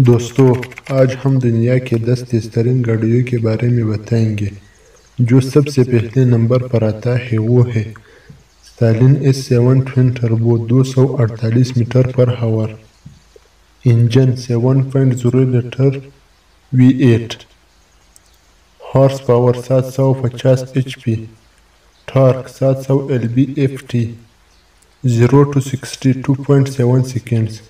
दोस्तों आज हम दुनिया के दस तेज तरीन गाड़ियों के बारे में बताएंगे जो सबसे पहले नंबर पर आता है वो है Stalin S seven twin turbo 248 metre per hour engine 7.0 litre V8 horsepower 750 HP torque 700 lb-ft 0 to 60 2.7 seconds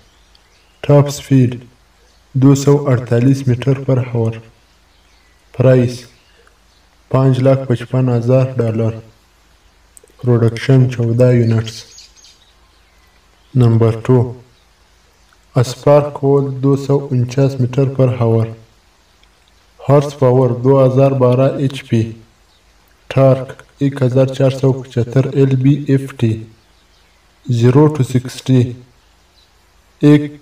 top speed 248 metre per hour price पाँच लाख पचपन हज़ार डॉलर प्रोडक्शन चौदह units number two Aspark Owl दो सौ उनचास metre per hour horsepower 2012 HP torque एक हज़ार चार सौ पचहत्तर L B F T zero to sixty एक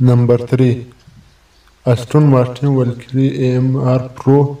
number three Aston Martin Valkyrie A M R Pro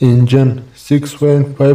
engine six point five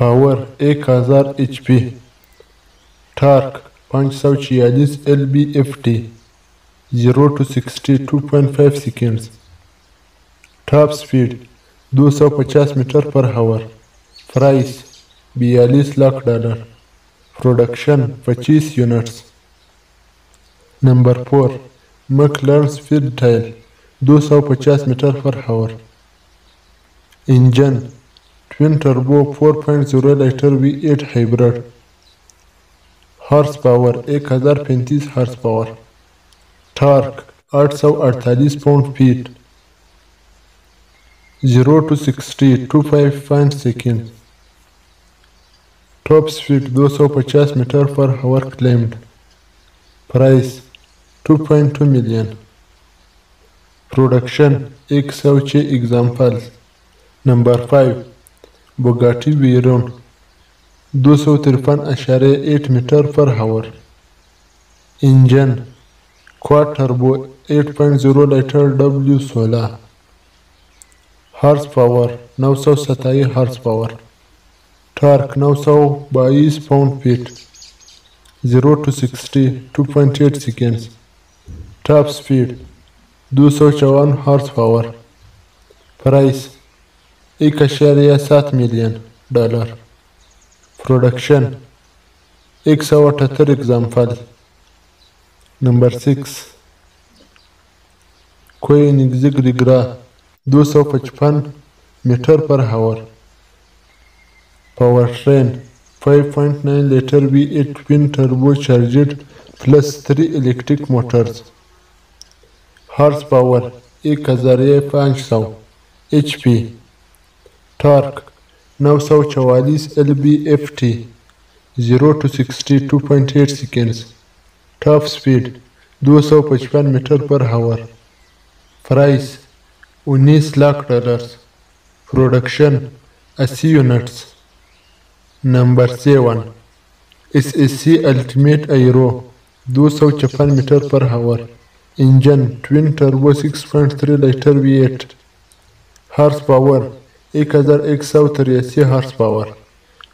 P torque पाँच सौ छियालीस L B F T zero to sixty two point five seconds top speed दो सौ पचास metre per hour price बयालीस lakh dollar production पच्चीस units number four McLaren Speedtail दो सौ पचास metre per hour engine twin turbo 4.0 litre V8 hybrid horse power एक हज़ार पैंतीस हॉर्स पावर टार्क आठ सौ अड़तालीस pound feet zero to sixty two five point second top speed दो सौ पचास metre per hour claimed price two point two million production एक सौ छः example number five Bugatti Veyron दो सौ तिरपन अशारे eight metre per hour engine quad turbo 8.0 litre W सोलह हॉर्स पावर नौ सौ सताईस हॉर्स पावर टार्क नौ सौ बाईस pound feet zero to sixty two point eight seconds top speed दो सौ चौवन horse power price एक अशारिया सात मिलियन डॉलर प्रोडक्शन एक सौ अठहत्तर एग्जाम्पल नंबर सिक्स कोई निगजिक रिग्रा दो सौ पचपन metre per hour powertrain 5.9 litre V eight twin turbocharged plus three electric motors horsepower एक हज़ार पाँच सौ एच पी torque नौ सौ चवालीस L B F T zero to sixty two point eight seconds top speed दो सौ पचपन मीटर पर हावर प्राइस उन्नीस लाख डॉलर्स प्रोडक्शन अस्सी units number seven S S C Ultimate Aero दो सौ छप्पन metre per hour engine twin turbo six point three litre V eight horse power 1283 horse power.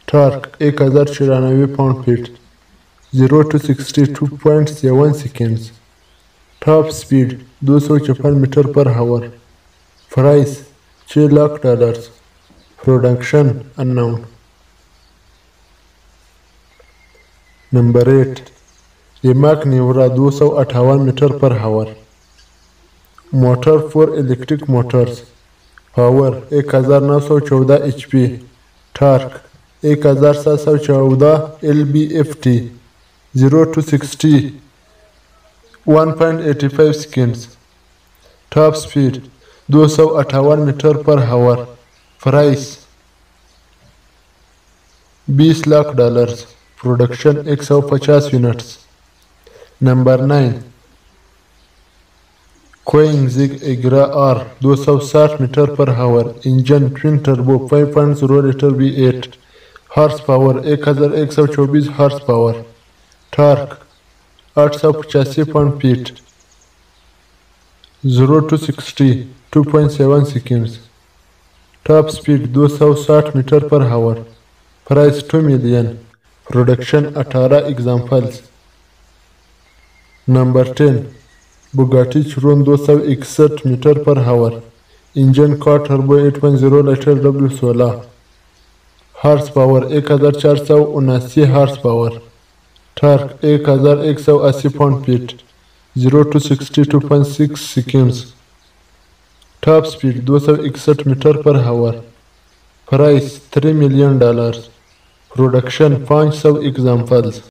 Torque 1094 pound feet. 0 to 62.7 seconds. Top speed 254 meter per hour. Price 3 lakh dollars. Production unknown. Number 8 Rimac Nevra 258 meter per hour. Motor for electric motors. Power एक हज़ार नौ सौ चौदह H P torque एक हज़ार सात सौ चौदह L B F T zero to sixty one point eighty five seconds top speed दो सौ अठावन मीटर पर हावर प्राइस बीस लाख डॉलर्स प्रोडक्शन एक सौ पचास units number nine Agera R 260 metre per hour engine twin turbo 5.0 litre V8 horse power एक हज़ार एक सौ चौबीस हॉर्स पावर टार्क आठ सौ पचासी pound feet zero to sixty two point seven seconds top speed दो सौ साठ metre per hour price two million production अठारह examples number ten Bugatti Chiron दो सौ इकसठ मीटर पर हावर इंजन का turbo eight point zero litre W सोलह horse power एक हज़ार चार सौ उनासी हार्स पावर टर्क एक हज़ार एक सौ अस्सी pound feet zero to sixty two point six seconds top speed दो सौ इकसठ metre per hour price three million dollar production पाँच सौ एग्जाम्पल्स